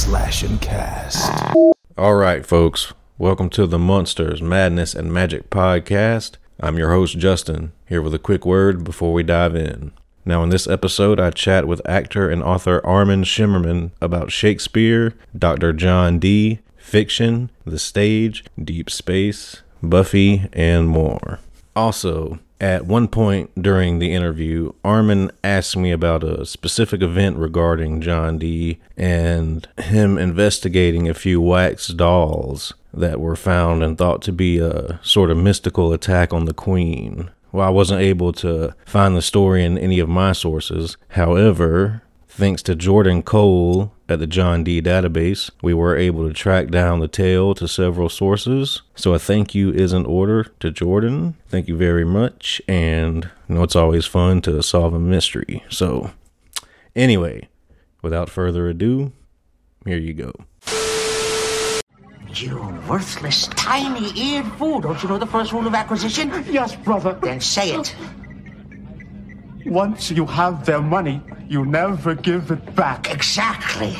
Slash and Cast. All right, folks. Welcome to the Monsters, Madness, and Magic podcast. I'm your host, Justin, here with a quick word before we dive in. Now, in this episode, I chat with actor and author Armin Shimerman about Shakespeare, Dr. John Dee, fiction, the stage, deep space, Buffy, and more. Also, at one point during the interview, Armin asked me about a specific event regarding John Dee and him investigating a few wax dolls that were found and thought to be a sort of mystical attack on the Queen. Well, I wasn't able to find the story in any of my sources. However, thanks to Jordan Cole at the John Dee database, we were able to track down the tale to several sources. So a thank you is in order to Jordan. Thank you very much. And you know, it's always fun to solve a mystery. So, anyway, without further ado, here you go. You worthless, tiny-eared fool. Don't you know the first rule of acquisition? Yes, brother. Then say it. Once you have their money, you never give it back. Exactly.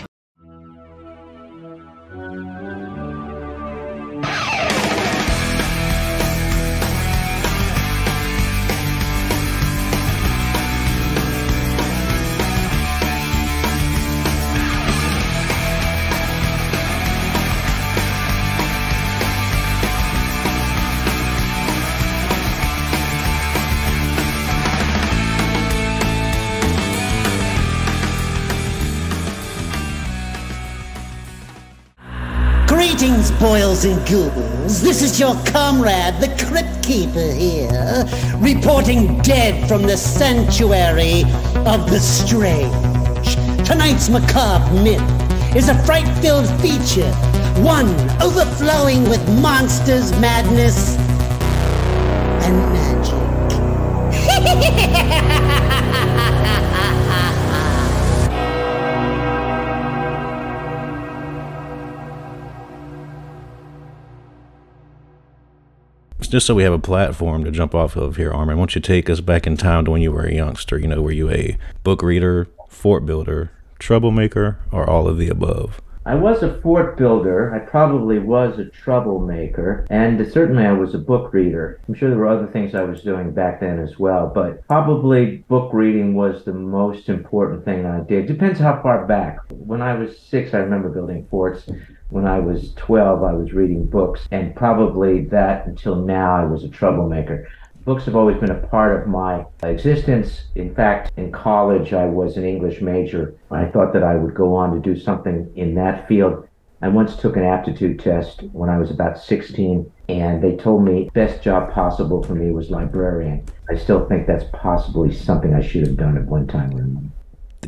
Boils and ghouls. This is your comrade, the Crypt Keeper here, reporting dead from the sanctuary of the strange. Tonight's macabre myth is a fright-filled feature, one overflowing with monsters, madness, and magic. just so we have a platform to jump off of here, Armin, why don't you take us back in time to when you were a youngster? You know, were you a book reader, fort builder, troublemaker, or all of the above? I was a fort builder. I probably was a troublemaker. And certainly I was a book reader. I'm sure there were other things I was doing back then as well. But probably book reading was the most important thing I did. Depends how far back. When I was six, I remember building forts. When I was 12, I was reading books. And probably that until now, I was a troublemaker. Books have always been a part of my existence. In fact, in college, I was an English major. I thought that I would go on to do something in that field. I once took an aptitude test when I was about 16, and they told me best job possible for me was librarian. I still think that's possibly something I should have done at one time or another.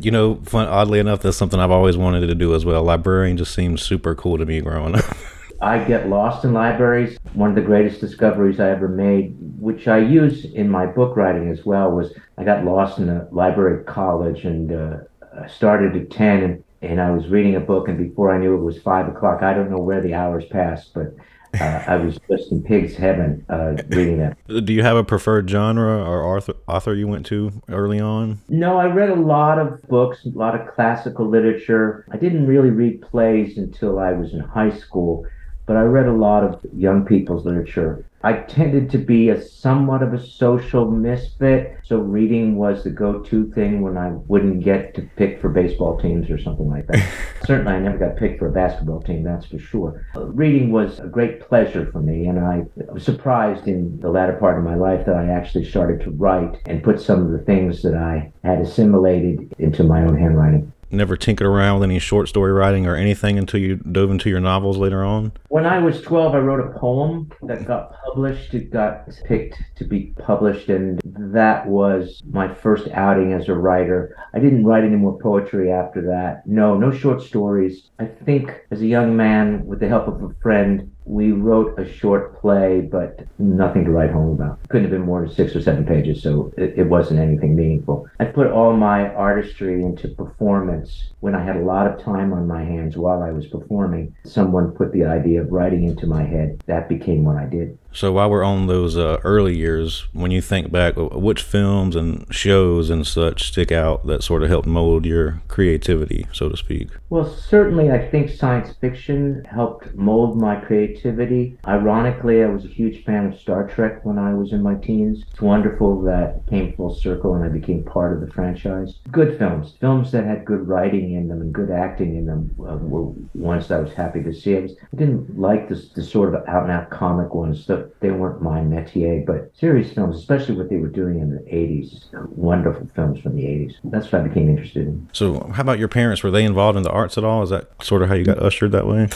You know, fun, oddly enough, that's something I've always wanted to do as well. Librarian just seems super cool to me growing up. I get lost in libraries. One of the greatest discoveries I ever made, which I use in my book writing as well, was I got lost in a library at college and uh, I started at 10 and, and I was reading a book and before I knew it was 5 o'clock. I don't know where the hours passed, but uh, I was just in pig's heaven uh, reading that. Do you have a preferred genre or author, author you went to early on? No, I read a lot of books, a lot of classical literature. I didn't really read plays until I was in high school but I read a lot of young people's literature. I tended to be a somewhat of a social misfit, so reading was the go-to thing when I wouldn't get to pick for baseball teams or something like that. Certainly, I never got picked for a basketball team, that's for sure. Reading was a great pleasure for me, and I was surprised in the latter part of my life that I actually started to write and put some of the things that I had assimilated into my own handwriting never tinkered around with any short story writing or anything until you dove into your novels later on? When I was 12, I wrote a poem that got published. It got picked to be published, and that was my first outing as a writer. I didn't write any more poetry after that. No, no short stories. I think as a young man, with the help of a friend, we wrote a short play, but nothing to write home about. Couldn't have been more than six or seven pages, so it, it wasn't anything meaningful. I put all my artistry into performance when I had a lot of time on my hands while I was performing. Someone put the idea of writing into my head. That became what I did. So while we're on those uh, early years, when you think back, which films and shows and such stick out that sort of helped mold your creativity, so to speak? Well, certainly, I think science fiction helped mold my creativity. Ironically, I was a huge fan of Star Trek when I was in my teens. It's wonderful that came full circle and I became part of the franchise. Good films, films that had good writing in them and good acting in them uh, were ones that I was happy to see. I, was, I didn't like the, the sort of out and out comic ones. The, they weren't my métier, but serious films, especially what they were doing in the 80s, wonderful films from the 80s. That's what I became interested in. So, how about your parents? Were they involved in the arts at all? Is that sort of how you got ushered that way?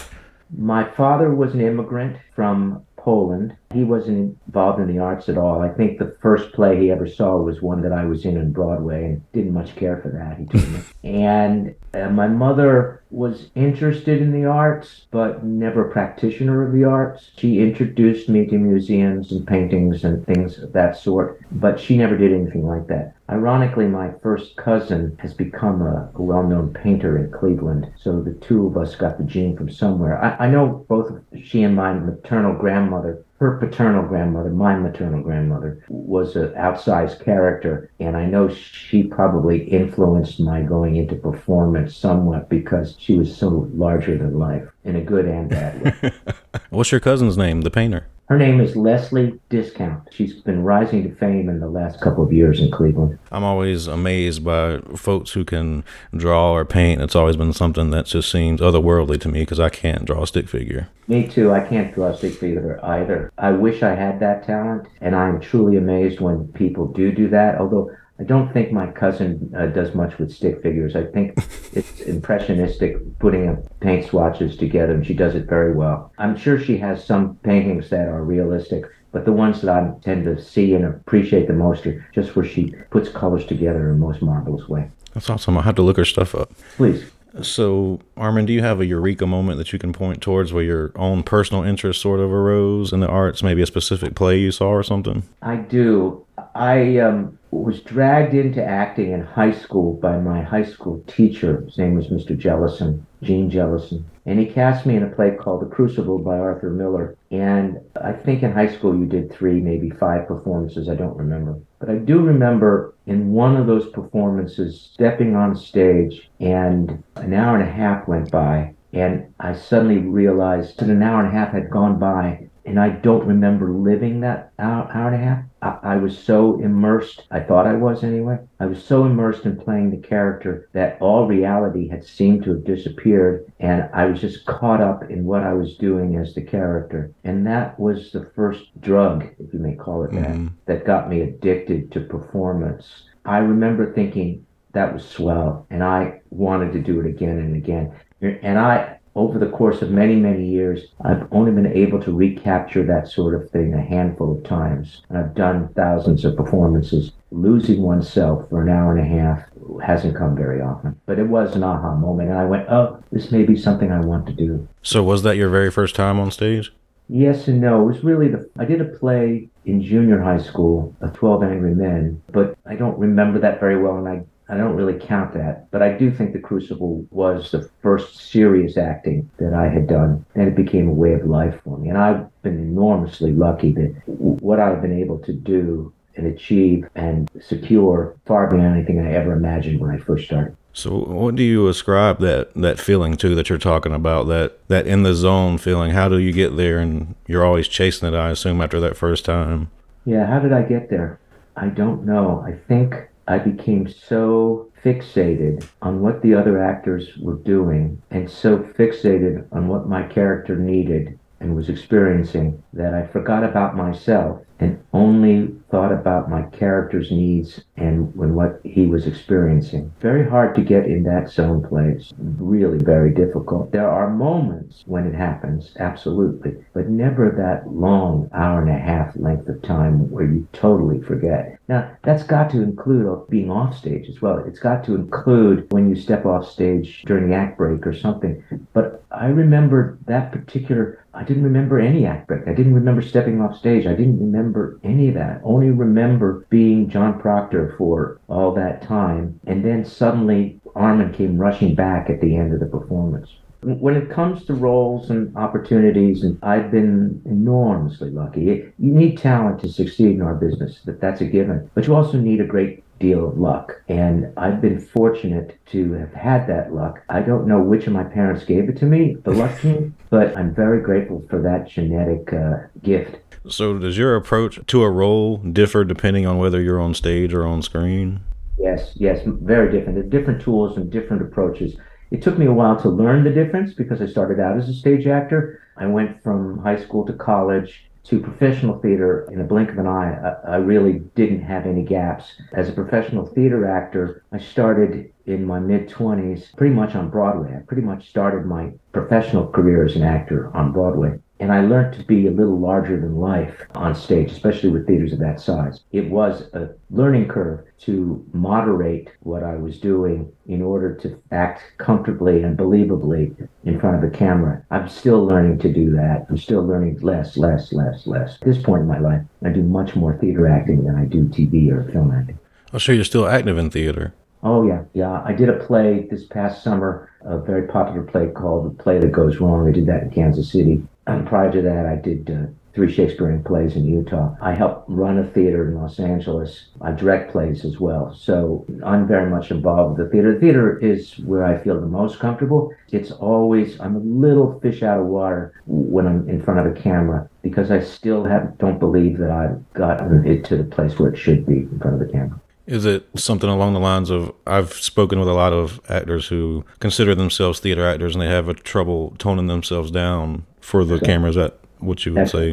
My father was an immigrant from Poland. He wasn't involved in the arts at all. I think the first play he ever saw was one that I was in on Broadway and didn't much care for that, he told me. and uh, my mother was interested in the arts, but never a practitioner of the arts. She introduced me to museums and paintings and things of that sort, but she never did anything like that. Ironically, my first cousin has become a, a well known painter in Cleveland, so the two of us got the gene from somewhere. I, I know both she and my maternal grandmother her paternal grandmother, my maternal grandmother, was an outsized character, and I know she probably influenced my going into performance somewhat because she was so larger than life in a good and bad way. What's your cousin's name, the painter? Her name is Leslie Discount. She's been rising to fame in the last couple of years in Cleveland. I'm always amazed by folks who can draw or paint. It's always been something that just seems otherworldly to me because I can't draw a stick figure. Me too. I can't draw a stick figure either. I wish I had that talent, and I'm truly amazed when people do do that. Although I don't think my cousin uh, does much with stick figures. I think it's impressionistic, putting paint swatches together, and she does it very well. I'm sure she has some paintings that are realistic, but the ones that I tend to see and appreciate the most are just where she puts colors together in the most marvelous way. That's awesome. I'll have to look her stuff up. Please. So, Armin, do you have a eureka moment that you can point towards where your own personal interest sort of arose in the arts? Maybe a specific play you saw or something? I do. I um, was dragged into acting in high school by my high school teacher. His name was Mr. Jellison, Gene Jellison. And he cast me in a play called The Crucible by Arthur Miller. And I think in high school you did three, maybe five performances. I don't remember. But I do remember in one of those performances stepping on stage and an hour and a half went by. And I suddenly realized that an hour and a half had gone by and I don't remember living that hour, hour and a half. I, I, was so immersed, I thought I was anyway. I was so immersed in playing the character that all reality had seemed to have disappeared, and I was just caught up in what I was doing as the character. And that was the first drug, if you may call it that, mm-hmm. that got me addicted to performance. I remember thinking that was swell, and I wanted to do it again and again. And I, over the course of many, many years, I've only been able to recapture that sort of thing a handful of times. And I've done thousands of performances. Losing oneself for an hour and a half hasn't come very often. But it was an aha moment. And I went, oh, this may be something I want to do. So, was that your very first time on stage? Yes and no. It was really the. I did a play in junior high school, of 12 Angry Men, but I don't remember that very well. And I I don't really count that, but I do think The Crucible was the first serious acting that I had done, and it became a way of life for me. And I've been enormously lucky that what I've been able to do and achieve and secure far beyond anything I ever imagined when I first started. So, what do you ascribe that that feeling to that you're talking about? That that in the zone feeling. How do you get there? And you're always chasing it. I assume after that first time. Yeah. How did I get there? I don't know. I think I became so fixated on what the other actors were doing and so fixated on what my character needed and was experiencing that I forgot about myself and only thought about my character's needs and when what he was experiencing. Very hard to get in that zone place. Really very difficult. There are moments when it happens, absolutely, but never that long hour and a half length of time where you totally forget. Now, that's got to include being off stage as well. It's got to include when you step off stage during the act break or something. But I remember that particular I didn't remember any act break. I didn't remember stepping off stage. I didn't remember any of that. Only remember being John Proctor for all that time. And then suddenly Armin came rushing back at the end of the performance. When it comes to roles and opportunities, and I've been enormously lucky. You need talent to succeed in our business. That that's a given. But you also need a great deal of luck. And I've been fortunate to have had that luck. I don't know which of my parents gave it to me, the luck gene, but I'm very grateful for that genetic uh, gift. So, does your approach to a role differ depending on whether you're on stage or on screen? Yes, yes, very different. There are different tools and different approaches. It took me a while to learn the difference because I started out as a stage actor. I went from high school to college to professional theater in a blink of an eye. I, I, really didn't have any gaps. As a professional theater actor, I started in my mid 20s pretty much on Broadway. I pretty much started my professional career as an actor on Broadway. And I learned to be a little larger than life on stage, especially with theaters of that size. It was a learning curve to moderate what I was doing in order to act comfortably and believably in front of a camera. I'm still learning to do that. I'm still learning less, less, less, less. At this point in my life, I do much more theater acting than I do TV or film acting. Oh, I'm sure you're still active in theater. Oh yeah, yeah. I did a play this past summer, a very popular play called "The Play That Goes Wrong." I did that in Kansas City. And prior to that, I did uh, three Shakespearean plays in Utah. I help run a theater in Los Angeles. I direct plays as well. So I'm very much involved with the theater. The theater is where I feel the most comfortable. It's always, I'm a little fish out of water when I'm in front of a camera because I still have, don't believe that I've gotten it to the place where it should be in front of the camera. Is it something along the lines of I've spoken with a lot of actors who consider themselves theater actors and they have a trouble toning themselves down for the cameras? That what you would that's, say?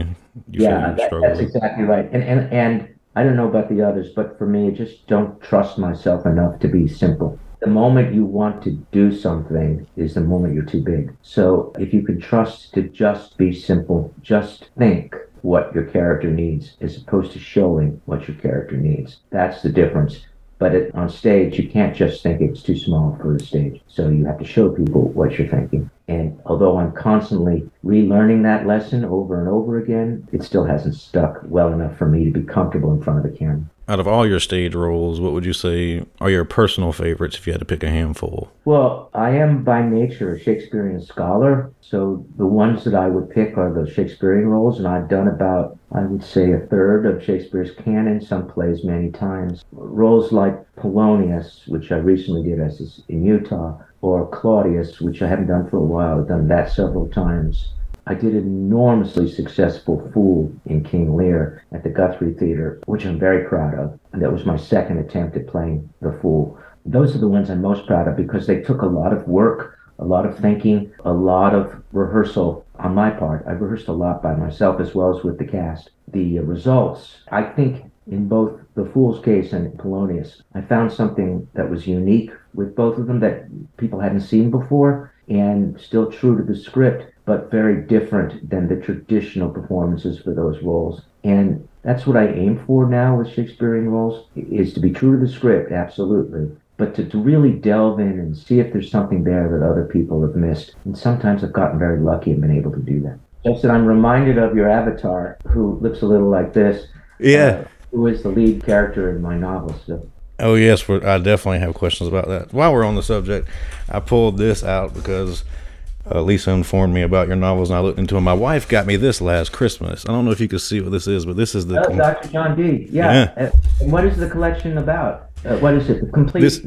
You yeah, that, that's exactly right. And and and I don't know about the others, but for me, I just don't trust myself enough to be simple. The moment you want to do something is the moment you're too big. So if you can trust to just be simple, just think what your character needs as opposed to showing what your character needs. That's the difference. But it, on stage, you can't just think it's too small for the stage. So you have to show people what you're thinking. And although I'm constantly relearning that lesson over and over again, it still hasn't stuck well enough for me to be comfortable in front of the camera. Out of all your stage roles, what would you say are your personal favorites if you had to pick a handful? Well, I am by nature a Shakespearean scholar, so the ones that I would pick are the Shakespearean roles, and I've done about, I would say, a third of Shakespeare's canon, some plays many times. Roles like Polonius, which I recently did as in Utah, or Claudius, which I haven't done for a while. I've done that several times. I did an enormously successful Fool in King Lear at the Guthrie Theater, which I'm very proud of. And that was my second attempt at playing the Fool. Those are the ones I'm most proud of because they took a lot of work, a lot of thinking, a lot of rehearsal on my part. I rehearsed a lot by myself as well as with the cast. The uh, results, I think, in both the Fool's Case and Polonius, I found something that was unique with both of them that people hadn't seen before and still true to the script, but very different than the traditional performances for those roles. And that's what I aim for now with Shakespearean roles is to be true to the script, absolutely, but to, to really delve in and see if there's something there that other people have missed. And sometimes I've gotten very lucky and been able to do that. Just I'm reminded of your avatar, who looks a little like this. Yeah. Uh, who is the lead character in my novel. So Oh yes, I definitely have questions about that. While we're on the subject, I pulled this out because uh, Lisa informed me about your novels, and I looked into them. My wife got me this last Christmas. I don't know if you can see what this is, but this is the oh, Dr. John Dee. Yeah. yeah. And what is the collection about? Uh, what is it? The complete. This,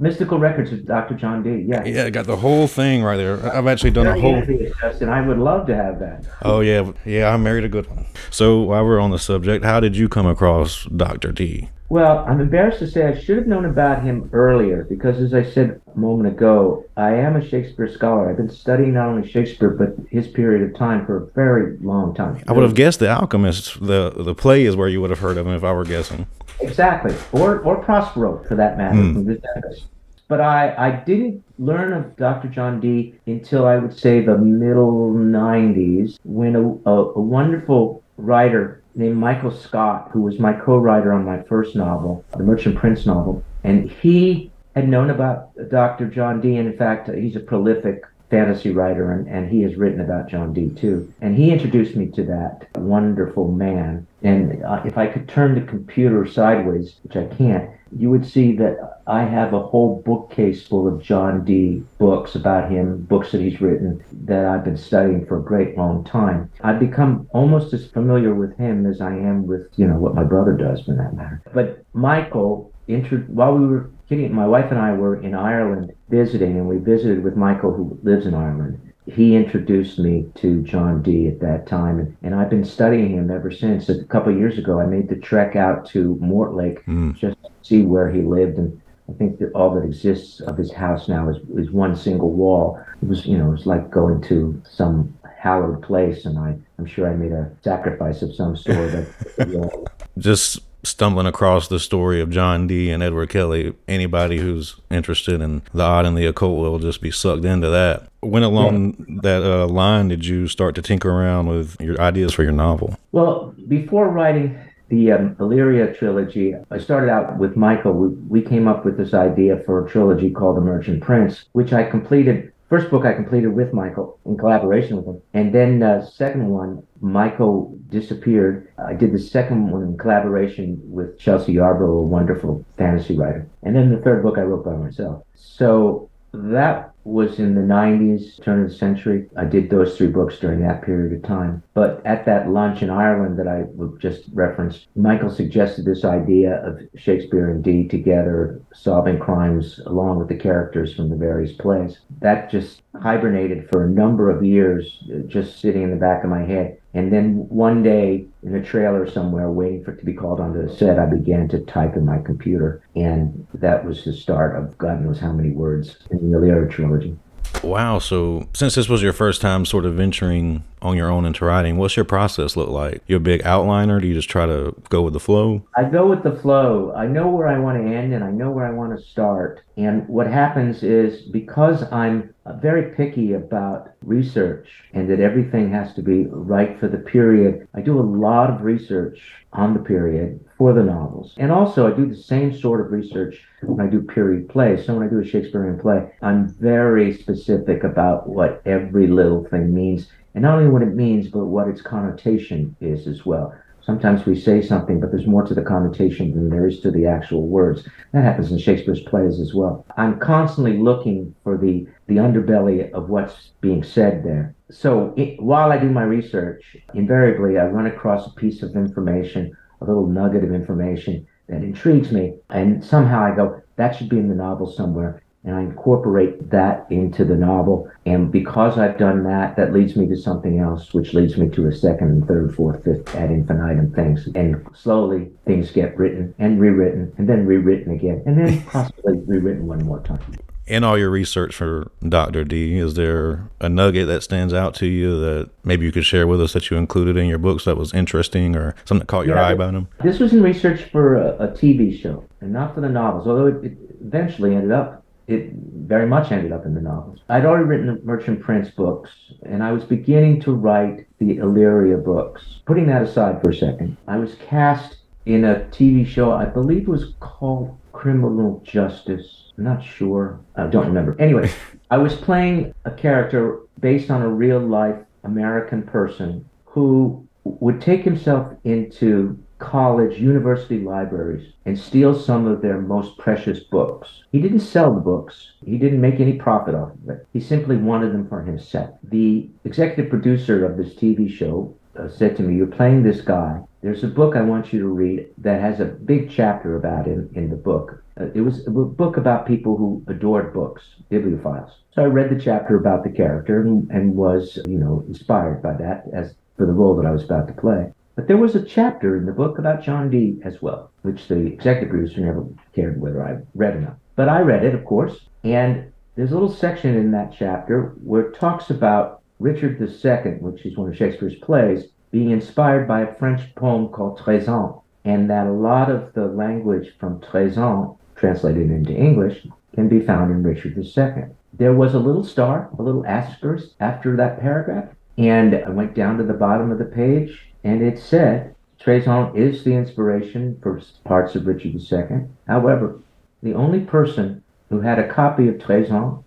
Mystical Records of Dr. John Dee. Yeah. Yeah, I got the whole thing right there. I've actually done a whole. envious, Justin. I would love to have that. Oh yeah, yeah. I married a good one. So while we're on the subject, how did you come across Doctor Dee? Well, I'm embarrassed to say I should have known about him earlier because, as I said a moment ago, I am a Shakespeare scholar. I've been studying not only Shakespeare but his period of time for a very long time. I would have guessed The Alchemist. The the play is where you would have heard of him if I were guessing. Exactly, or or Prospero for that matter. Hmm. from episode. But I I didn't learn of Dr. John Dee until I would say the middle '90s when a, a, a wonderful writer named Michael Scott, who was my co-writer on my first novel, the Merchant Prince novel, and he had known about Dr. John Dee. And in fact, he's a prolific fantasy writer, and, and he has written about John Dee too. And he introduced me to that wonderful man. And uh, if I could turn the computer sideways, which I can't, you would see that I have a whole bookcase full of John Dee books about him, books that he's written that I've been studying for a great long time. I've become almost as familiar with him as I am with, you know, what my brother does for that matter. But Michael, intro- while we were getting, my wife and I were in Ireland visiting, and we visited with Michael, who lives in Ireland he introduced me to John Dee at that time, and, and I've been studying him ever since. A couple of years ago, I made the trek out to Mortlake hmm. just to see where he lived, and I think that all that exists of his house now is, is one single wall. It was, you know, it was like going to some hallowed place, and I, I'm sure I made a sacrifice of some sort. But, Just stumbling across the story of John Dee and Edward Kelly. Anybody who's interested in the odd and the occult will just be sucked into that. When along that uh, line did you start to tinker around with your ideas for your novel? Well, before writing the um, Illyria trilogy, I started out with Michael. We, we came up with this idea for a trilogy called The Merchant Prince, which I completed. First book I completed with Michael in collaboration with him, and then uh, second one Michael disappeared. I did the second one in collaboration with Chelsea Yarbro, a wonderful fantasy writer, and then the third book I wrote by myself. So that was in the 90s, turn of the century. I did those three books during that period of time. But at that lunch in Ireland that I just referenced, Michael suggested this idea of Shakespeare and Dee together solving crimes along with the characters from the various plays. That just hibernated for a number of years, just sitting in the back of my head. And then one day in a trailer somewhere, waiting for it to be called onto the set, I began to type in my computer. And that was the start of God knows how many words in the Illyria trilogy. Wow. So, since this was your first time sort of venturing on your own into writing, what's your process look like? You're a big outliner? Do you just try to go with the flow? I go with the flow. I know where I want to end and I know where I want to start. And what happens is because I'm very picky about research and that everything has to be right for the period, I do a lot of research on the period for the novels. And also, I do the same sort of research when I do period plays. So when I do a Shakespearean play, I'm very specific about what every little thing means. And not only what it means, but what its connotation is as well. Sometimes we say something, but there's more to the connotation than there is to the actual words. That happens in Shakespeare's plays as well. I'm constantly looking for the, the underbelly of what's being said there. So it, while I do my research, invariably I run across a piece of information, a little nugget of information that intrigues me, and somehow I go, that should be in the novel somewhere and I incorporate that into the novel. And because I've done that, that leads me to something else, which leads me to a second and third, fourth, fifth ad infinitum things. And slowly things get written and rewritten and then rewritten again and then possibly rewritten one more time. In all your research for Dr. Dee, is there a nugget that stands out to you that maybe you could share with us that you included in your books that was interesting or something that caught your Yeah, eye about him? This was in research for a, a TV show and not for the novels, although it, it eventually ended up it very much ended up in the novels. I'd already written the Merchant Prince books, and I was beginning to write the Illyria books. Putting that aside for a second, I was cast in a TV show, I believe it was called Criminal Justice. I'm not sure. I don't remember. Anyway, I was playing a character based on a real life American person who would take himself into college, university libraries and steal some of their most precious books. He didn't sell the books. He didn't make any profit off of it. He simply wanted them for himself. The executive producer of this TV show uh, said to me, You're playing this guy. There's a book I want you to read that has a big chapter about him in the book. Uh, it was a book about people who adored books, bibliophiles. So I read the chapter about the character and, and was, you know, inspired by that as for the role that I was about to play. But there was a chapter in the book about John Dee as well, which the executive producer never cared whether I read or not. But I read it, of course, and there's a little section in that chapter where it talks about Richard II, which is one of Shakespeare's plays, being inspired by a French poem called Trezent, and that a lot of the language from Trezent, translated into English, can be found in Richard II. There was a little star, a little asterisk after that paragraph, and I went down to the bottom of the page and it said Trezent is the inspiration for parts of Richard II. However, the only person who had a copy of Trezent,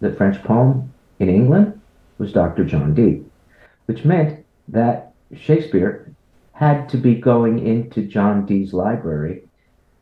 the French poem, in England was Dr. John Dee, which meant that Shakespeare had to be going into John Dee's library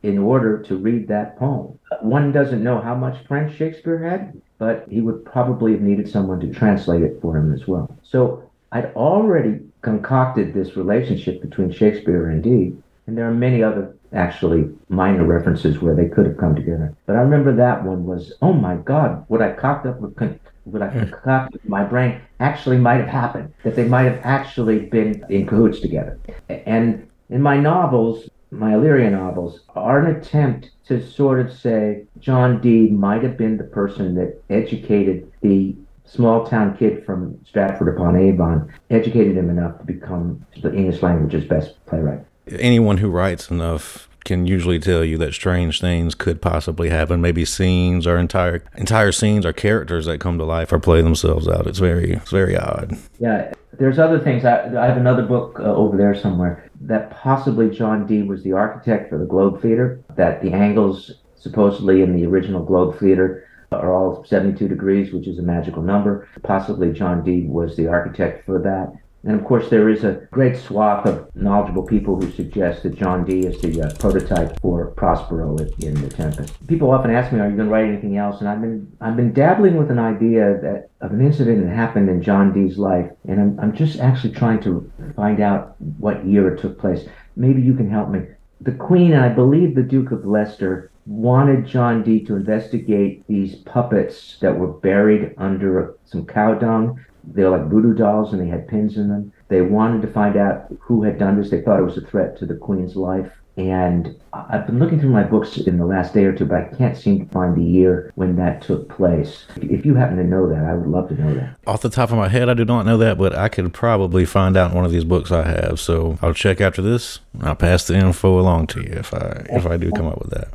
in order to read that poem. One doesn't know how much French Shakespeare had, but he would probably have needed someone to translate it for him as well. So I'd already concocted this relationship between Shakespeare and Dee, and there are many other actually minor references where they could have come together. But I remember that one was, oh my God, what I cocked up with, what I hmm. concocted in my brain actually might have happened, that they might have actually been in cahoots together. And in my novels, my Illyria novels, are an attempt to sort of say John Dee might have been the person that educated the small town kid from Stratford upon Avon, educated him enough to become the English language's best playwright. Anyone who writes enough can usually tell you that strange things could possibly happen. Maybe scenes or entire entire scenes or characters that come to life or play themselves out. It's very it's very odd. Yeah, there's other things. I, I have another book uh, over there somewhere that possibly John Dee was the architect for the Globe Theater. That the angles supposedly in the original Globe Theater are all 72 degrees, which is a magical number. Possibly John Dee was the architect for that. And of course, there is a great swath of knowledgeable people who suggest that John Dee is the uh, prototype for Prospero in The Tempest. People often ask me, "Are you going to write anything else?" And I've been I've been dabbling with an idea that of an incident that happened in John Dee's life, and I'm I'm just actually trying to find out what year it took place. Maybe you can help me. The Queen, and I believe the Duke of Leicester, wanted John Dee to investigate these puppets that were buried under some cow dung. They were like voodoo dolls and they had pins in them. They wanted to find out who had done this. They thought it was a threat to the Queen's life. And I've been looking through my books in the last day or two, but I can't seem to find the year when that took place. If you happen to know that, I would love to know that. Off the top of my head, I do not know that, but I could probably find out in one of these books I have. So I'll check after this. I'll pass the info along to you if I if I do come up with that.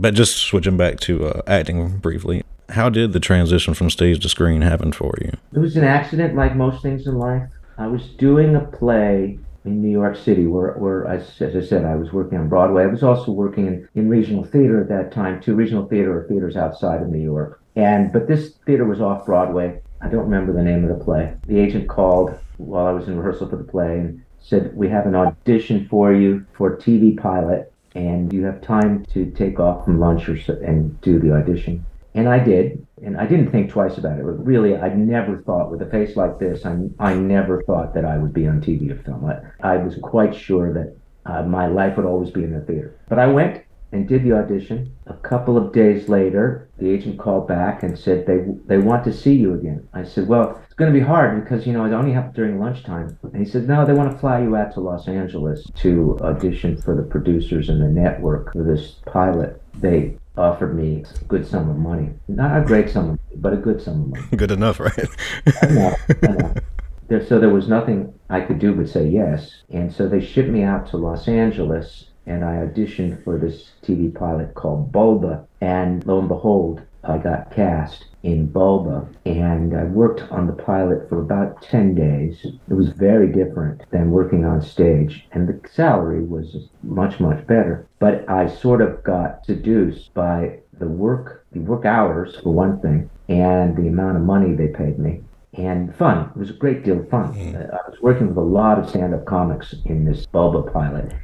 But just switching back to uh, acting briefly, how did the transition from stage to screen happen for you? It was an accident, like most things in life. I was doing a play in New York City, where, where as, as I said, I was working on Broadway. I was also working in, in regional theater at that time, too. Regional theater or theaters outside of New York. And but this theater was off Broadway. I don't remember the name of the play. The agent called while I was in rehearsal for the play and said, "We have an audition for you for TV pilot, and you have time to take off from lunch or so, and do the audition." And I did, and I didn't think twice about it. But really, I never thought, with a face like this, I, I never thought that I would be on TV or film. I, I was quite sure that uh, my life would always be in the theater. But I went and did the audition. A couple of days later, the agent called back and said they they want to see you again. I said, well, it's going to be hard because you know it only happened during lunchtime. And he said, no, they want to fly you out to Los Angeles to audition for the producers and the network for this pilot. They offered me a good sum of money. Not a great sum, of money, but a good sum of money. Good enough, right? I know. There, so there was nothing I could do but say yes. And so they shipped me out to Los Angeles and I auditioned for this TV pilot called Bulba. And lo and behold, I got cast in Bulba, and I worked on the pilot for about 10 days. It was very different than working on stage, and the salary was much, much better. But I sort of got seduced by the work, the work hours, for one thing, and the amount of money they paid me. And fun. It was a great deal of fun. Uh, I was working with a lot of stand up comics in this Bulba pilot,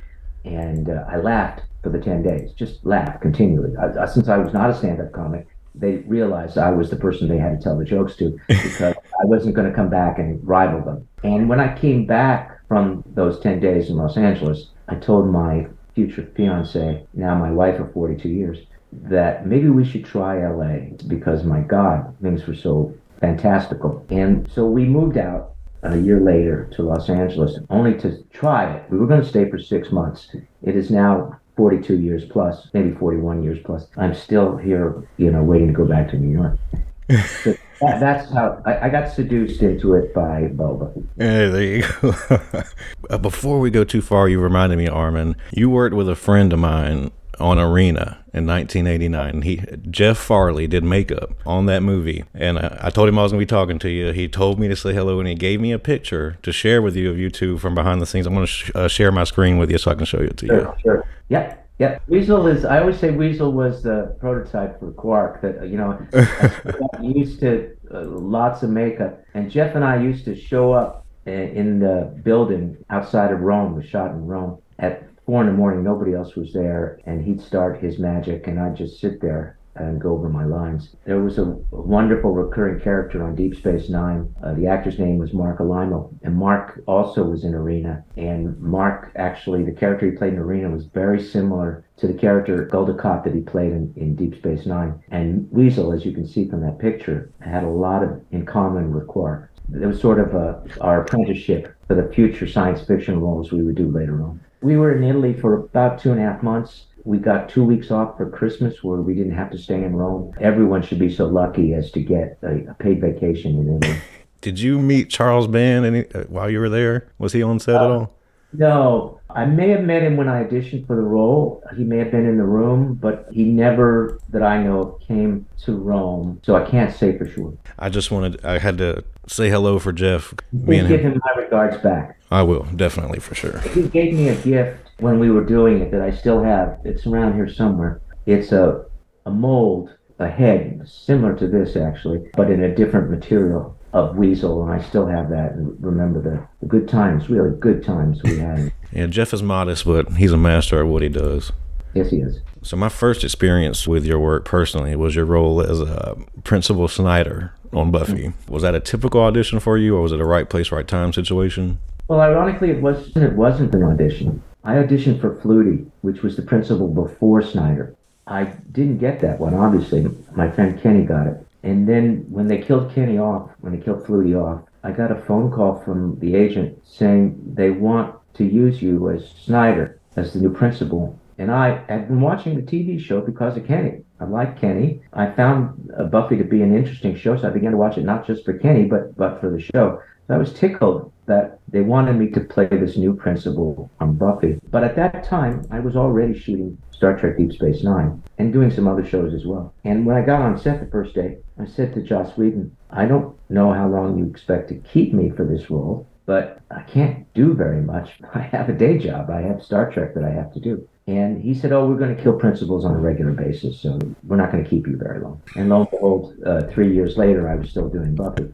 and uh, I laughed for the 10 days, just laughed continually. I, I, since I was not a stand up comic, they realized I was the person they had to tell the jokes to because I wasn't going to come back and rival them. And when I came back from those 10 days in Los Angeles, I told my future fiance, now my wife of 42 years, that maybe we should try LA because my God, things were so fantastical. And so we moved out a year later to Los Angeles only to try it. We were going to stay for six months. It is now 42 years plus, maybe 41 years plus. I'm still here, you know, waiting to go back to New York. So that, that's how I, I, got seduced into it by Bulba. Yeah, there you go. Uh, before we go too far, you reminded me, Armin, you worked with a friend of mine on Arena in 1989. He Jeff Farley did makeup on that movie, and I, I told him I was going to be talking to you. He told me to say hello, and he gave me a picture to share with you of you two from behind the scenes. I'm going to sh- uh, share my screen with you so I can show it to sure, you. Sure. Yeah. Yeah, Weasel is. I always say Weasel was the prototype for Quark. That you know, used to uh, lots of makeup, and Jeff and I used to show up uh, in the building outside of Rome. Was shot in Rome at four in the morning. Nobody else was there, and he'd start his magic, and I'd just sit there and go over my lines. There was a wonderful recurring character on Deep Space Nine. Uh, the actor's name was Marc Alaimo, and Marc also was in Arena. And Marc, actually, the character he played in Arena was very similar to the character Gul Dukat that he played in, in Deep Space Nine. And Weasel, as you can see from that picture, had a lot of in common with Quark. It was sort of a, our apprenticeship for the future science fiction roles we would do later on. We were in Italy for about two and a half months we got two weeks off for Christmas where we didn't have to stay in Rome. Everyone should be so lucky as to get a, a paid vacation in Italy. Did you meet Charles Band any, uh, while you were there? Was he on set uh, at all? No, I may have met him when I auditioned for the role. He may have been in the room, but he never, that I know of, came to Rome. So I can't say for sure. I just wanted, I had to say hello for Jeff. Please give him my regards back. I will, definitely, for sure. He gave me a gift when we were doing it that I still have. It's around here somewhere. It's a, a mold, a head, similar to this actually, but in a different material of Weasel, and I still have that and remember the, the good times, really good times we had. yeah, Jeff is modest, but he's a master at what he does. Yes, he is. So my first experience with your work personally was your role as a Principal Snyder on Buffy. Mm-hmm. Was that a typical audition for you, or was it a right place, right time situation? Well, ironically, it wasn't. It wasn't an audition. I auditioned for Flutie, which was the principal before Snyder. I didn't get that one, obviously. My friend Kenny got it. And then when they killed Kenny off, when they killed Flutie off, I got a phone call from the agent saying they want to use you as Snyder, as the new principal. And I had been watching the TV show because of Kenny. I liked Kenny. I found uh, Buffy to be an interesting show, so I began to watch it not just for Kenny, but but for the show. So I was tickled that they wanted me to play this new principal on Buffy. But at that time, I was already shooting Star Trek Deep Space Nine and doing some other shows as well. And when I got on set the first day, I said to Joss Whedon, I don't know how long you expect to keep me for this role, but I can't do very much. I have a day job. I have Star Trek that I have to do. And he said, Oh, we're going to kill principals on a regular basis, so we're not going to keep you very long. And lo and behold, uh, three years later, I was still doing Buffy.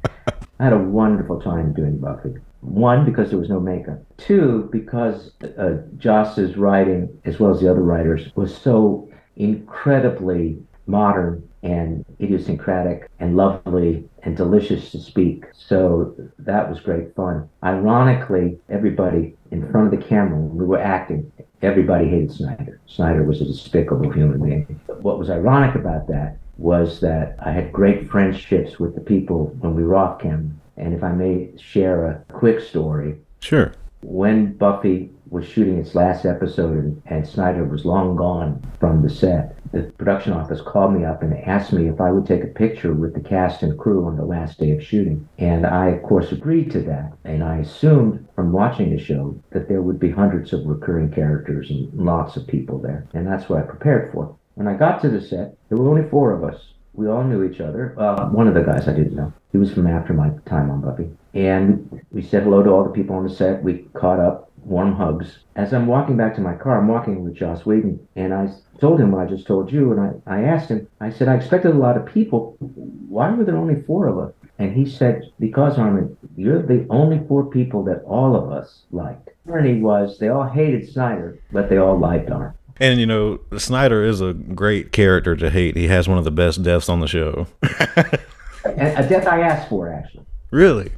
I had a wonderful time doing Buffy. One, because there was no makeup. Two, because uh, Joss's writing, as well as the other writers, was so incredibly modern and idiosyncratic and lovely and delicious to speak. So that was great fun. Ironically, everybody in front of the camera, when we were acting, everybody hated Snyder. Snyder was a despicable human being. What was ironic about that was that I had great friendships with the people when we were off camera. And if I may share a quick story. Sure. When Buffy was shooting its last episode and, and Snyder was long gone from the set, the production office called me up and asked me if I would take a picture with the cast and crew on the last day of shooting. And I, of course, agreed to that. And I assumed from watching the show that there would be hundreds of recurring characters and lots of people there. And that's what I prepared for. When I got to the set, there were only four of us. We all knew each other. Uh, one of the guys I didn't know. He was from after my time on Buffy. And we said hello to all the people on the set. We caught up, warm hugs. As I'm walking back to my car, I'm walking with Joss Whedon, and I told him what I just told you. And I, I asked him, I said, I expected a lot of people. Why were there only four of us? And he said, Because, Armin, you're the only four people that all of us liked. The irony was they all hated Snyder, but they all liked Armin. And you know, Snyder is a great character to hate. He has one of the best deaths on the show. a death I asked for, actually. Really?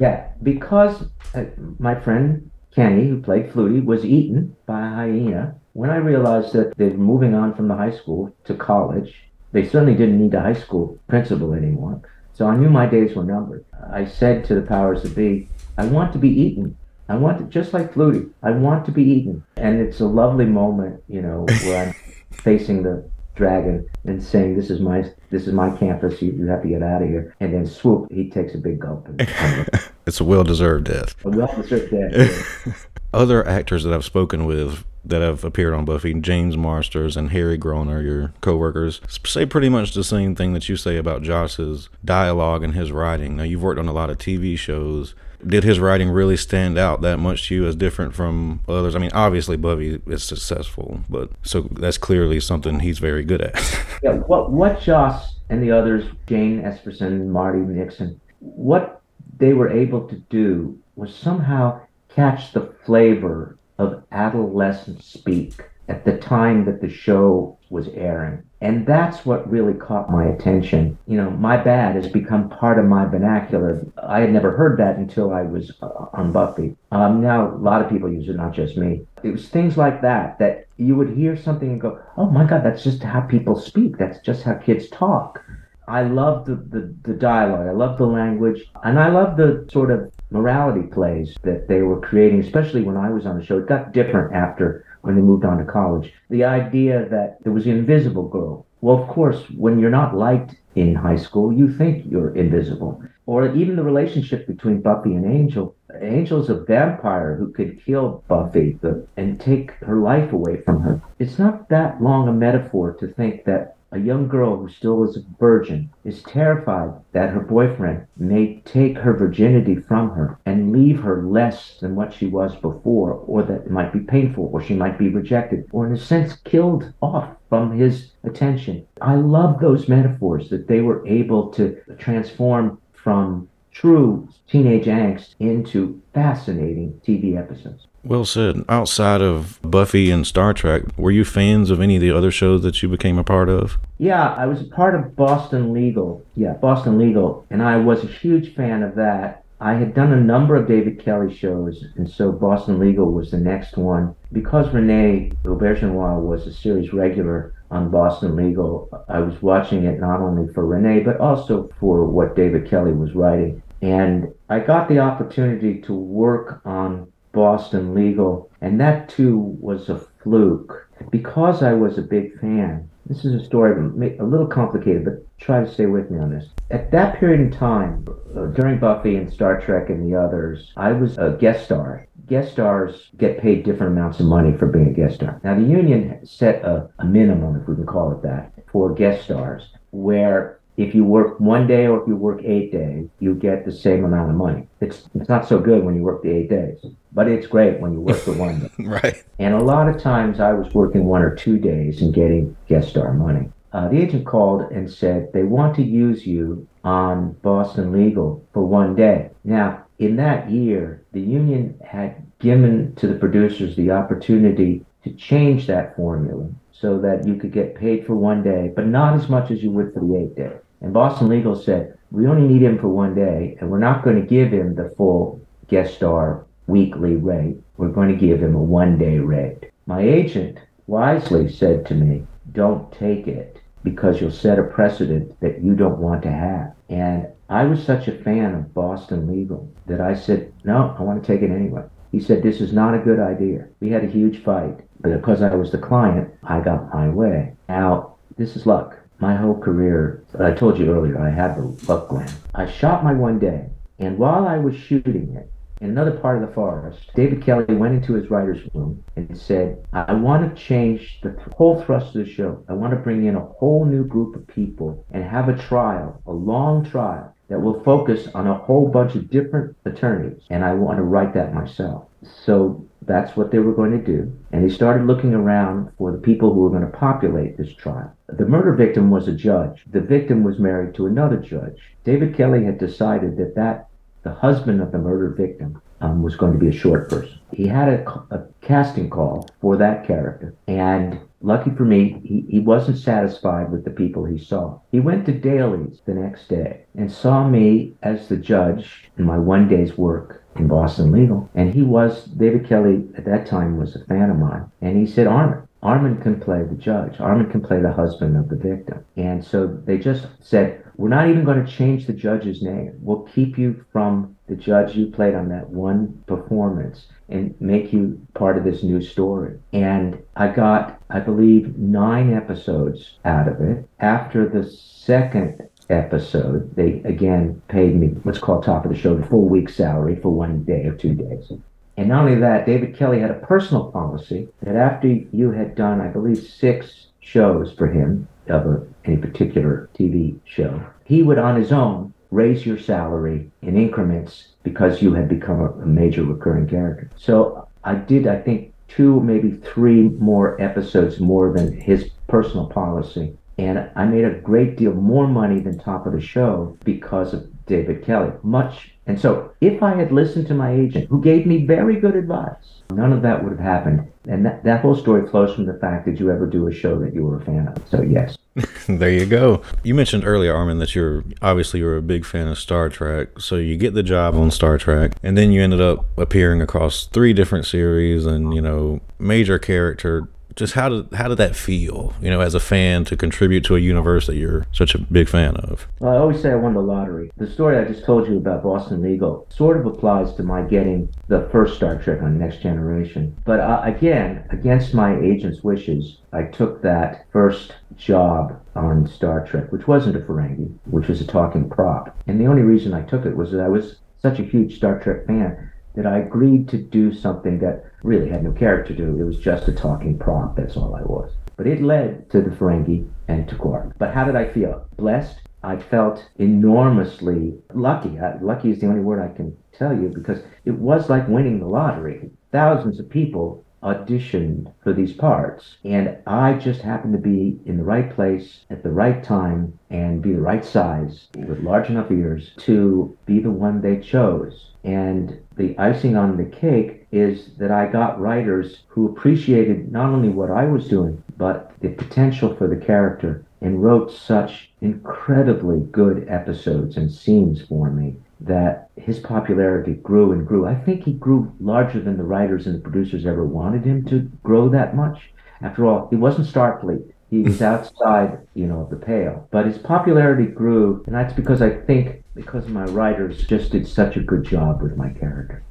Yeah, because uh, my friend Kenny, who played Flutie, was eaten by a hyena When I realized that they were moving on from the high school to college, they certainly didn't need a high school principal anymore. So I knew my days were numbered. I said to the powers that be, I want to be eaten. I want to, just like Flutie, I want to be eaten. And it's a lovely moment, you know, where I'm facing the dragon and saying, "This is my this is my campus. You, you have to get out of here." And then swoop, he takes a big gulp. And, It's a well deserved death. a well-deserved death. Other actors that I've spoken with that have appeared on Buffy, James Marsters and Harry Groener, your coworkers, say pretty much the same thing that you say about Joss's dialogue and his writing. Now, you've worked on a lot of TV shows. Did his writing really stand out that much to you as different from others? I mean, obviously Buffy is successful, but so that's clearly something he's very good at. yeah, what what Joss and the others, Jane Espenson, Marti Noxon, what they were able to do was somehow catch the flavor of adolescent speak at the time that the show was airing. And that's what really caught my attention. You know, my bad has become part of my vernacular. I had never heard that until I was uh, on Buffy. Um, now, a lot of people use it, not just me. It was things like that, that you would hear something and go, oh my God, that's just how people speak. That's just how kids talk. I love the, the, the dialogue. I love the language. And I love the sort of morality plays that they were creating, especially when I was on the show. It got different after when they moved on to college. The idea that there was an invisible girl. Well, of course, when you're not liked in high school, you think you're invisible. Or even the relationship between Buffy and Angel. Angel's a vampire who could kill Buffy and take her life away from her. It's not that long a metaphor to think that a young girl who still is a virgin is terrified that her boyfriend may take her virginity from her and leave her less than what she was before, or that it might be painful, or she might be rejected, or in a sense killed off from his attention. I love those metaphors that they were able to transform from true teenage angst into fascinating TV episodes. well said. Outside of Buffy and Star Trek, were you fans of any of the other shows that you became a part of? Yeah, I was a part of Boston Legal. Yeah, Boston Legal. And I was a huge fan of that. I had done a number of David Kelley shows, and so Boston Legal was the next one. Because Renee Auberjonois was a series regular on Boston Legal, I was watching it not only for Renee, but also for what David Kelley was writing. And I got the opportunity to work on Boston Legal, and that too was a fluke. Because I was a big fan, this is a story a little complicated, but try to stay with me on this. At that period in time, uh, during Buffy and Star Trek and the others, I was a guest star. Guest stars get paid different amounts of money for being a guest star. Now, the union set a, a minimum, if we can call it that, for guest stars, where if you work one day or if you work eight days, you get the same amount of money. It's it's not so good when you work the eight days, but it's great when you work the one day. Right. And a lot of times I was working one or two days and getting guest star money. Uh, the agent called and said they want to use you on Boston Legal for one day. Now, in that year, the union had given to the producers the opportunity to change that formula so that you could get paid for one day, but not as much as you would for the eight day. And Boston Legal said, we only need him for one day, and we're not going to give him the full guest star weekly rate. We're going to give him a one day rate. My agent wisely said to me, don't take it because you'll set a precedent that you don't want to have. And I was such a fan of Boston Legal that I said, no, I want to take it anyway. He said, this is not a good idea. We had a huge fight, but because I was the client, I got my way. Now, this is luck. My whole career, I told you earlier, I had the luck gland. I shot my one day, and while I was shooting it, in another part of the forest, David Kelley went into his writer's room and said, I want to change the whole thrust of the show. I want to bring in a whole new group of people and have a trial, a long trial that will focus on a whole bunch of different attorneys. And I want to write that myself. So that's what they were going to do. And they started looking around for the people who were going to populate this trial. The murder victim was a judge. The victim was married to another judge. David Kelley had decided that that the husband of the murder victim um, was going to be a short person. He had a, a, casting call for that character, and lucky for me, he, he wasn't satisfied with the people he saw. He went to dailies the next day and saw me as the judge in my one day's work in Boston Legal. And he was, David Kelley at that time was a fan of mine. And he said, Arnold, Armin can play the judge. Armin can play the husband of the victim. And so they just said, we're not even going to change the judge's name. We'll keep you from the judge you played on that one performance and make you part of this new story. And I got, I believe, nine episodes out of it. After the second episode, they again paid me what's called top of the show, the full week salary for one day or two days. And not only that, David Kelley had a personal policy that after you had done, I believe, six shows for him of a, any particular TV show, he would on his own raise your salary in increments because you had become a, a major recurring character. So I did, I think, two, maybe three more episodes more than his personal policy. And I made a great deal more money than top of the show because of David Kelley. Much. And so if I had listened to my agent, who gave me very good advice, none of that would have happened. And that, that whole story flows from the fact that you ever do a show that you were a fan of. So yes. there you go. You mentioned earlier, Armin, that you're obviously you're a big fan of Star Trek. So you get the job on Star Trek, and then you ended up appearing across three different series and you know major character just how did how did that feel you know as a fan to contribute to a universe that you're such a big fan of? Well, i always say i won the lottery. The story i just told you about boston legal sort of applies to my getting the first star trek on next generation. But uh, again against my agent's wishes i took that first job on star trek which wasn't a ferengi which was a talking prop. And the only reason i took it was that i was such a huge star trek fan that I agreed to do something that really had no character to it. It was just a talking prop. That's all I was. But it led to the Ferengi and to Quark. But how did I feel? Blessed. I felt enormously lucky. Lucky is the only word I can tell you because it was like winning the lottery. Thousands of people auditioned for these parts. And I just happened to be in the right place at the right time and be the right size with large enough ears to be the one they chose. And the icing on the cake is that I got writers who appreciated not only what I was doing, but the potential for the character and wrote such incredibly good episodes and scenes for me that his popularity grew and grew. I think he grew larger than the writers and the producers ever wanted him to grow that much. After all, he wasn't Starfleet. He was outside, you know, the pale. But his popularity grew, and that's because I think because my writers just did such a good job with my character.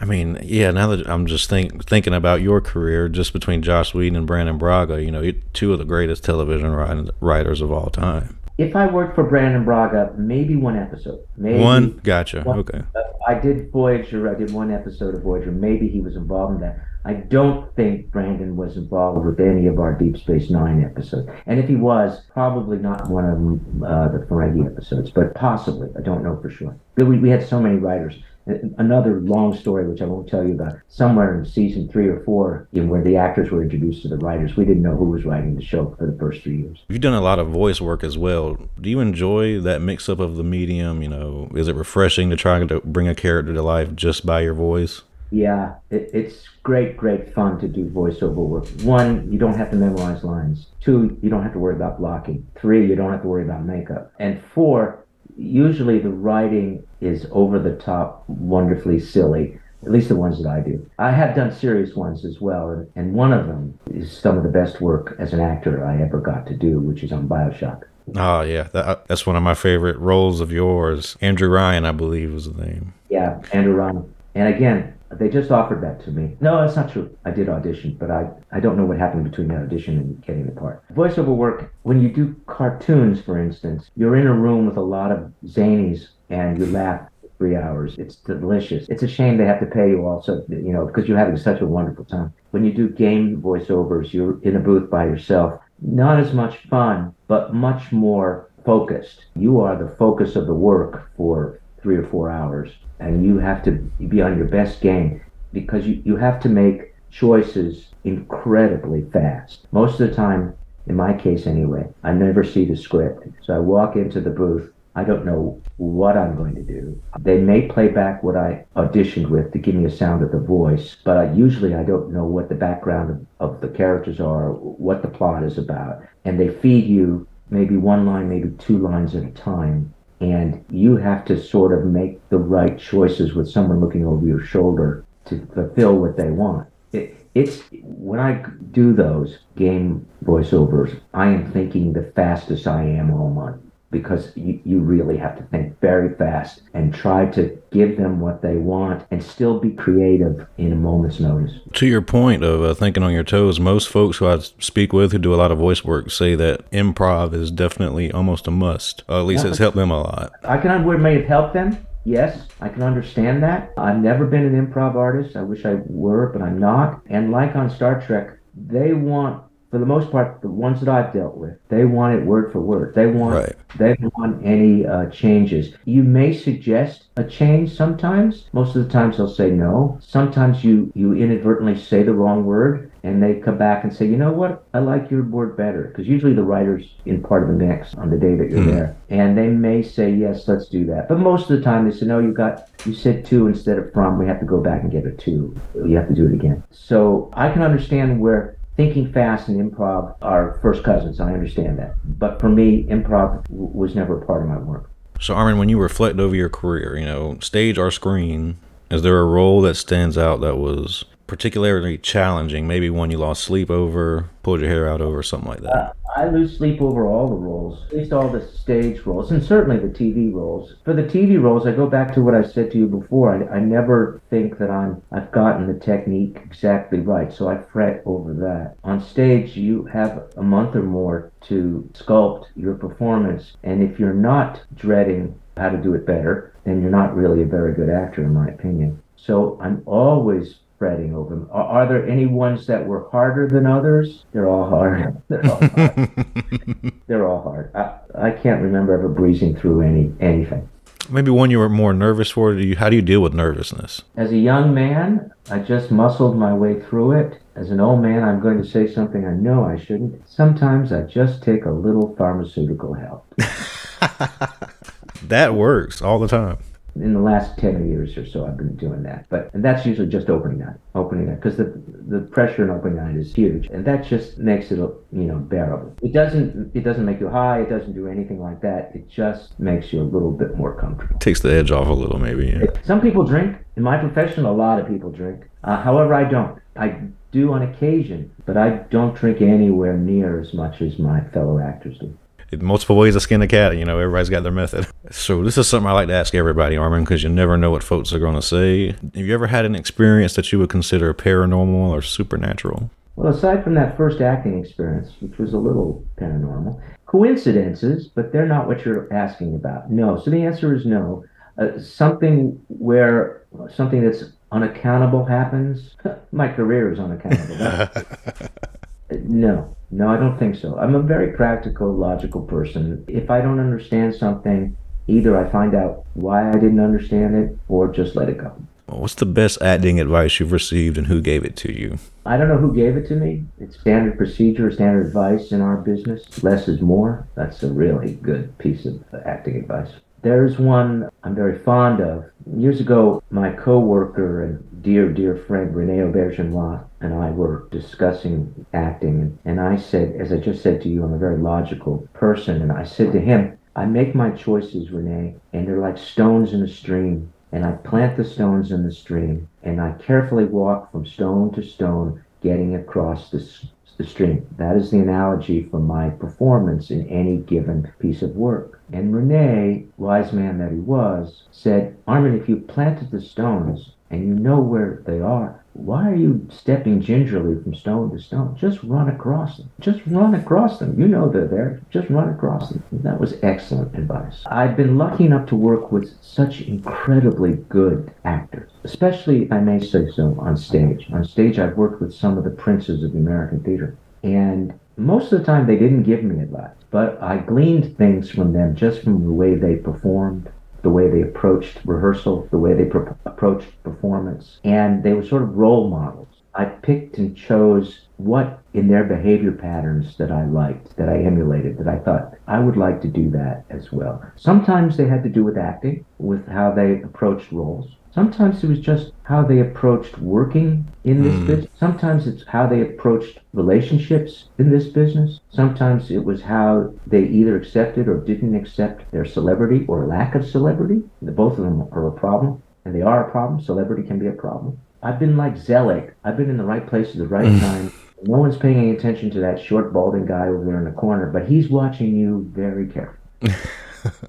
I mean, yeah. Now that I'm just think, thinking about your career, just between Joss Whedon and Brannon Braga, you know, two of the greatest television writers of all time. If I worked for Brannon Braga, maybe one episode. Maybe one, gotcha. One, okay. I did Voyager. I did one episode of Voyager. Maybe he was involved in that. I don't think Brannon was involved with any of our Deep Space Nine episodes. And if he was, probably not one of uh, the Ferengi episodes, but possibly. I don't know for sure. We, we had so many writers another long story, which I won't tell you about, somewhere in season three or four, where the actors were introduced to the writers. We didn't know who was writing the show for the first three years. You've done a lot of voice work as well. Do you enjoy that mix up of the medium? You know, is it refreshing to try to bring a character to life just by your voice? Yeah, it, it's great, great fun to do voiceover work. One, you don't have to memorize lines. Two, you don't have to worry about blocking. Three, you don't have to worry about makeup. And four, usually the writing is over the top, wonderfully silly. At least the ones that I do. I have done serious ones as well, and, and one of them is some of the best work as an actor I ever got to do, which is on Bioshock. Oh yeah, that, uh, that's one of my favorite roles of yours. Andrew Ryan, I believe, was the name. Yeah, Andrew Ryan. And again, they just offered that to me. No, that's not true. I did audition, but I, I don't know what happened between the audition and getting the part. Voiceover work, when you do cartoons, for instance, you're in a room with a lot of zanies and you laugh three hours. It's delicious. It's a shame they have to pay you also, you know, because you're having such a wonderful time. When you do game voiceovers, you're in a booth by yourself. Not as much fun, but much more focused. You are the focus of the work for three or four hours and you have to be on your best game because you, you have to make choices incredibly fast. Most of the time, in my case anyway, I never see the script. So I walk into the booth. I don't know what I'm going to do. They may play back what I auditioned with to give me a sound of the voice, but I, usually I don't know what the background of, of the characters are, what the plot is about. And they feed you maybe one line, maybe two lines at a time and you have to sort of make the right choices with someone looking over your shoulder to fulfill what they want. It, it's when I do those game voiceovers, I am thinking the fastest I am all month because you, you really have to think very fast and try to give them what they want and still be creative in a moment's notice. To your point of uh, thinking on your toes, most folks who I speak with who do a lot of voice work say that improv is definitely almost a must. Uh, at least it's helped them a lot. I can where it may have helped them. Yes, I can understand that. I've never been an improv artist. I wish I were, but I'm not. And like on Star Trek, they want for the most part, the ones that I've dealt with, they want it word for word. They want Right. they don't want any uh, changes. You may suggest a change sometimes. Most of the times they'll say no. Sometimes you you inadvertently say the wrong word, and they come back and say, you know what, I like your word better. Because usually the writer's in part of the mix on the day that you're there, and they may say yes, let's do that. But most of the time they say no, you got you said two instead of from. We have to go back and get a two. You have to do it again. So I can understand where thinking fast and improv are first cousins. I understand that. But for me, improv w- was never a part of my work. So, Armin, when you reflect over your career, you know, stage or screen, is there a role that stands out that was particularly challenging? Maybe one you lost sleep over, pulled your hair out over, something like that. Uh, I lose sleep over all the roles, at least all the stage roles, and certainly the TV roles. For the TV roles, I go back to what I said to you before. I, I never think that I'm I've gotten the technique exactly right, so I fret over that. On stage, you have a month or more to sculpt your performance, and if you're not dreading how to do it better, then you're not really a very good actor, in my opinion. So I'm always fretting over them. Are, are there any ones that were harder than others? They're all hard. They're all hard. They're all hard. I, I can't remember ever breezing through any anything. Maybe one you were more nervous for. Do you, how do you deal with nervousness? As a young man, I just muscled my way through it. As an old man, I'm going to say something I know I shouldn't. Sometimes I just take a little pharmaceutical help. That works all the time. In the last 10 years or so i've been doing that. But and that's usually just opening night opening night because the the pressure in opening night is huge. And that just makes it you know bearable. It doesn't it doesn't make you high it doesn't do anything like that. It just makes you a little bit more comfortable. Takes the edge off a little, maybe. Yeah. some people drink. In my profession a lot of people drink. Uh, however i don't. I do on occasion but i don't drink anywhere near as much as my fellow actors do multiple ways to skin a cat. You know, everybody's got their method. So this is something I like to ask everybody, Armin, because you never know what folks are going to say. Have you ever had an experience that you would consider paranormal or supernatural? Well, aside from that first acting experience, which was a little paranormal, coincidences, but they're not what you're asking about. No. So the answer is no. Uh, something where something that's unaccountable happens. My career is unaccountable. No, no, I don't think so. I'm a very practical, logical person. If I don't understand something, either I find out why I didn't understand it or just let it go. What's the best acting advice you've received and who gave it to you? I don't know who gave it to me. It's standard procedure, standard advice in our business. Less is more. That's a really good piece of acting advice. There's one I'm very fond of. Years ago, my coworker and dear, dear friend Rene Auberjonois and I were discussing acting, and I said, as I just said to you, I'm a very logical person, and I said to him, I make my choices, Rene, and they're like stones in a stream, and I plant the stones in the stream, and I carefully walk from stone to stone, getting across the, the stream. That is the analogy for my performance in any given piece of work. And Rene, wise man that he was, said, Armin, if you planted the stones and you know where they are, why are you stepping gingerly from stone to stone? Just run across them. Just run across them. You know they're there. Just run across them. That was excellent advice. I've been lucky enough to work with such incredibly good actors, especially, I may say so, on stage. On stage, I've worked with some of the princes of the American theater. And most of the time, they didn't give me advice, but I gleaned things from them just from the way they performed, the way they approached rehearsal, the way they pro- approached performance, and they were sort of role models. I picked and chose what in their behavior patterns that I liked, that I emulated, that I thought I would like to do that as well. Sometimes they had to do with acting, with how they approached roles. Sometimes it was just how they approached working in this hmm. business. Sometimes it's how they approached relationships in this business. Sometimes it was how they either accepted or didn't accept their celebrity or lack of celebrity. The- Both of them are a problem, and they are a problem. Celebrity can be a problem. I've been like Zelig. I've been in the right place at the right hmm. time. No one's paying any attention to that short, balding guy over there in the corner, but he's watching you very carefully.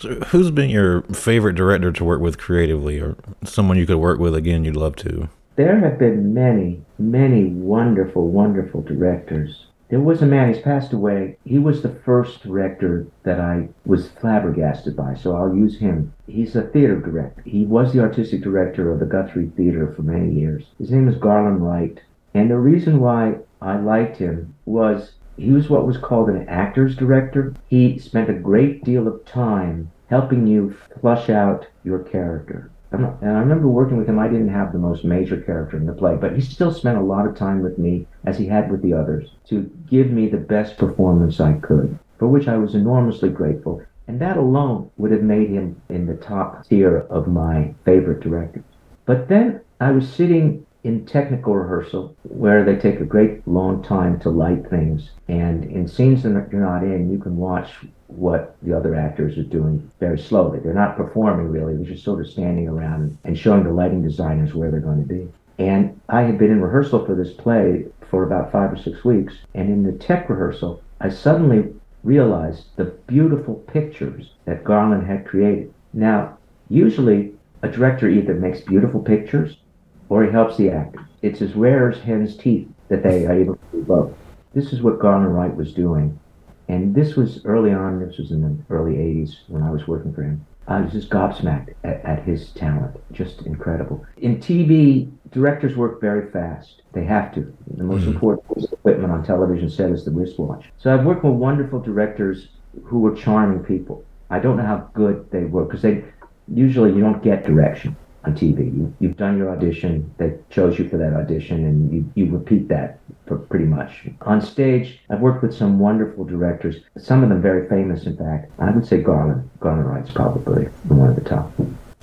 So who's been your favorite director to work with creatively, or someone you could work with again you'd love to? There have been many, many wonderful, wonderful directors. There was a man, he's passed away. He was the first director that I was flabbergasted by, so I'll use him. He's a theater director. He was the artistic director of the Guthrie Theater for many years. His name is Garland Wright. And the reason why I liked him was he was what was called an actor's director. He spent a great deal of time helping you flush out your character. And I remember working with him. I didn't have the most major character in the play, but he still spent a lot of time with me, as he had with the others, to give me the best performance I could, for which I was enormously grateful. And that alone would have made him in the top tier of my favorite directors. But then I was sitting in technical rehearsal, where they take a great long time to light things, and in scenes that you're not in, you can watch what the other actors are doing very slowly. They're not performing really, they're just sort of standing around and showing the lighting designers where they're going to be. And I had been in rehearsal for this play for about five or six weeks, and in the tech rehearsal, I suddenly realized the beautiful pictures that Garland had created. Now, usually a director either makes beautiful pictures or he helps the actors. It's as rare as hen's teeth that they are able to do both. This is what Garland Wright was doing. And this was early on, this was in the early 80s when I was working for him. I was just gobsmacked at, at his talent. Just incredible. In TV, directors work very fast. They have to. The most Mhm. important piece of equipment on television set is the wristwatch. So I've worked with wonderful directors who were charming people. I don't know how good they were because they usually you don't get direction on TV. You, you've done your audition, they chose you for that audition, and you, you repeat that for pretty much. On stage, I've worked with some wonderful directors, some of them very famous, in fact. I would say Garland. Garland Wright's probably one of the top.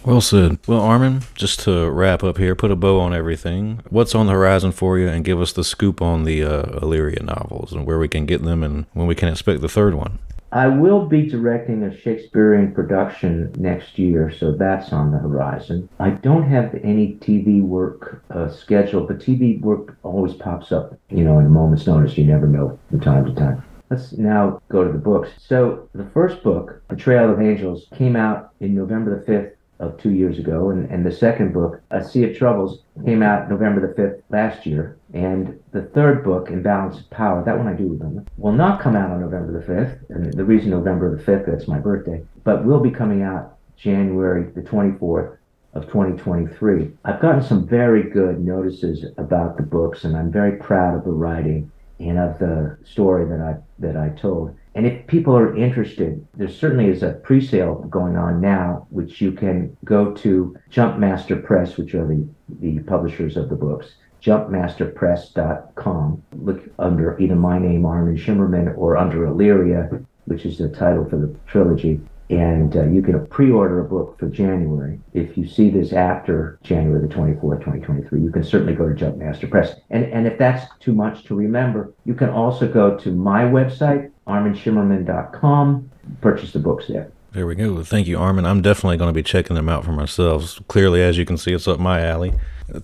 Well said. Well, Armin, just to wrap up here, put a bow on everything. What's on the horizon for you, and give us the scoop on the uh, Illyria novels and where we can get them and when we can expect the third one. I will be directing a Shakespearean production next year, so that's on the horizon. I don't have any TV work uh, scheduled, but TV work always pops up, you know, in a moment's notice. You never know from time to time. Let's now go to the books. So the first book, Betrayal of Angels, came out in November the 5th of two years ago, and, and the second book, A Sea of Troubles, came out November the 5th last year. And the third book, In Balance of Power, that one I do remember, will not come out on November the 5th. And the reason November the 5th, that's my birthday, but will be coming out January the 24th of 2023. I've gotten some very good notices about the books, and I'm very proud of the writing and of the story that I that I told. And if people are interested, there certainly is a pre-sale going on now, which you can go to Jumpmaster Press, which are the, the publishers of the books, jumpmasterpress.com. Look under either my name, Armin Shimerman, or under Illyria, which is the title for the trilogy. And uh, you can pre-order a book for January. If you see this after January the 24th, 2023, you can certainly go to Jumpmaster Press. And, and if that's too much to remember, you can also go to my website, arminshimerman.com, purchase the books there. There we go. Thank you, Armin. I'm definitely going to be checking them out for myself. Clearly, as you can see, it's up my alley.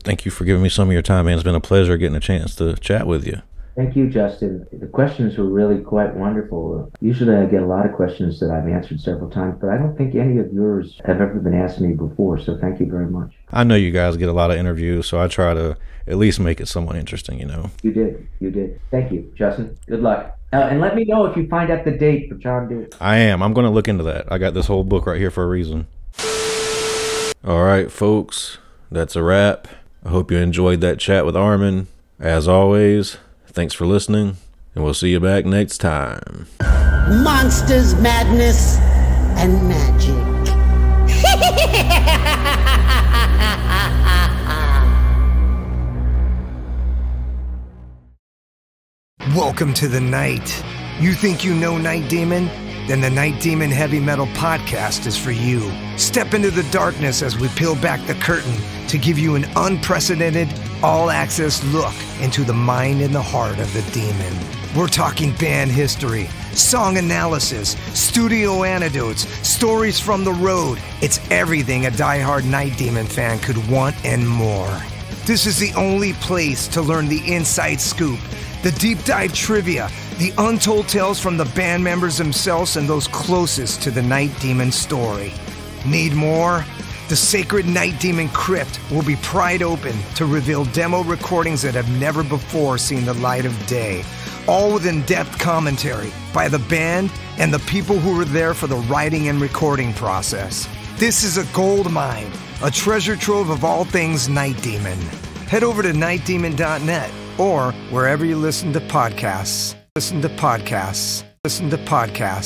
Thank you for giving me some of your time, man. It's been a pleasure getting a chance to chat with you. Thank you, Justin. The questions were really quite wonderful. Usually I get a lot of questions that I've answered several times, but I don't think any of yours have ever been asked me before, so thank you very much. I know you guys get a lot of interviews, so I try to at least make it somewhat interesting, you know. You did. You did. Thank you, Justin. Good luck. Uh, and let me know if you find out the date for John Dewey. I am. I'm going to look into that. I got this whole book right here for a reason. All right, folks. That's a wrap. I hope you enjoyed that chat with Armin. As always, thanks for listening, and we'll see you back next time. Monsters, madness, and magic. Welcome to the night. You think you know Night Demon? Then the Night Demon Heavy Metal Podcast is for you. Step into the darkness as we peel back the curtain to give you an unprecedented, all access look into the mind and the heart of the demon. We're talking band history, song analysis, studio anecdotes, stories from the road. It's everything a die-hard Night Demon fan could want and more. This is the only place to learn the inside scoop, the deep dive trivia, the untold tales from the band members themselves and those closest to the Night Demon story. Need more? The sacred Night Demon Crypt will be pried open to reveal demo recordings that have never before seen the light of day, all with in depth commentary by the band and the people who were there for the writing and recording process. This is a gold mine, a treasure trove of all things Night Demon. Head over to nightdemon.net or wherever you listen to podcasts. Listen to podcasts. Listen to podcasts.